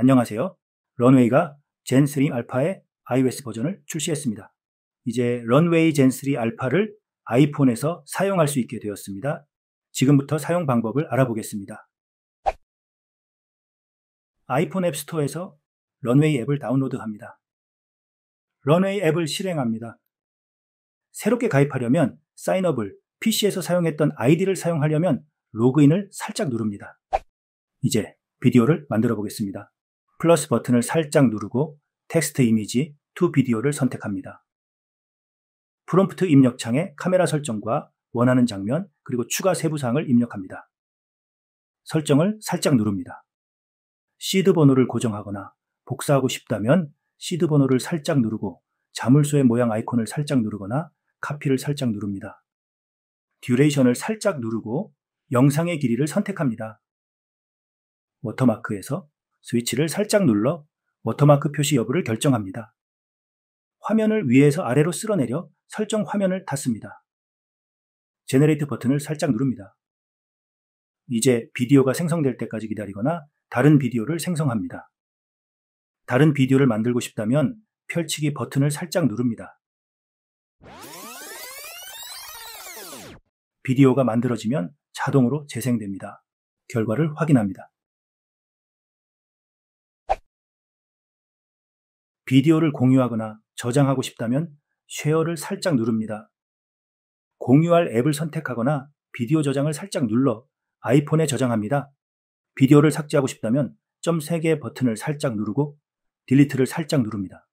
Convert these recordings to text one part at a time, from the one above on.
안녕하세요. Runway가 Gen3 Alpha의 iOS 버전을 출시했습니다. 이제 Runway Gen3 Alpha를 아이폰에서 사용할 수 있게 되었습니다. 지금부터 사용 방법을 알아보겠습니다. 아이폰 앱스토어에서 런웨이 앱을 다운로드합니다. 런웨이 앱을 실행합니다. 새롭게 가입하려면 Sign Up을 PC에서 사용했던 아이디를 사용하려면 로그인을 살짝 누릅니다. 이제 비디오를 만들어 보겠습니다. 플러스 버튼을 살짝 누르고 Text Image to Video를 선택합니다. 프롬프트 입력창에 카메라 설정과 원하는 장면 그리고 추가 세부사항을 입력합니다. 설정을 살짝 누릅니다. 시드 번호를 고정하거나 복사하고 싶다면 시드 번호를 살짝 누르고 자물쇠 모양 아이콘을 살짝 누르거나 Copy를 살짝 누릅니다. Duration을 살짝 누르고 영상의 길이를 선택합니다. 워터마크에서 스위치를 살짝 눌러 워터마크 표시 여부를 결정합니다. 화면을 위에서 아래로 쓸어내려 설정 화면을 닫습니다. Generate 버튼을 살짝 누릅니다. 이제 비디오가 생성될 때까지 기다리거나 다른 비디오를 생성합니다. 다른 비디오를 만들고 싶다면 펼치기 버튼을 살짝 누릅니다. 비디오가 만들어지면 자동으로 재생됩니다. 결과를 확인합니다. 비디오를 공유하거나 저장하고 싶다면 쉐어를 살짝 누릅니다. 공유할 앱을 선택하거나 비디오 저장을 살짝 눌러 아이폰에 저장합니다. 비디오를 삭제하고 싶다면 점 3개의 버튼을 살짝 누르고 Delete를 살짝 누릅니다.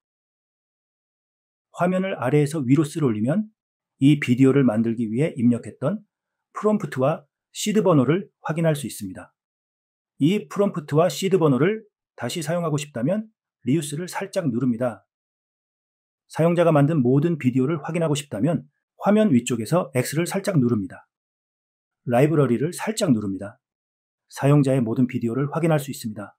화면을 아래에서 위로 쓸어 올리면 이 비디오를 만들기 위해 입력했던 프롬프트와 시드 번호를 확인할 수 있습니다. 이 프롬프트와 시드 번호를 다시 사용하고 싶다면 Reuse를 살짝 누릅니다. 사용자가 만든 모든 비디오를 확인하고 싶다면 화면 위쪽에서 X를 살짝 누릅니다. 라이브러리를 살짝 누릅니다. 사용자의 모든 비디오를 확인할 수 있습니다.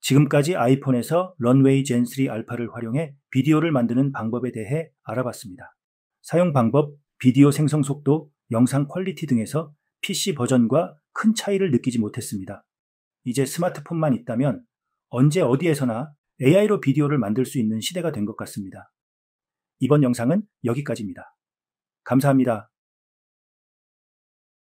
지금까지 아이폰에서 Runway Gen3 Alpha를 활용해 비디오를 만드는 방법에 대해 알아봤습니다. 사용 방법, 비디오 생성 속도, 영상 quality 등에서 PC 버전과 큰 차이를 느끼지 못했습니다. 이제 스마트폰만 있다면 언제 어디에서나 AI로 비디오를 만들 수 있는 시대가 된 것 같습니다. 이번 영상은 여기까지입니다. 감사합니다.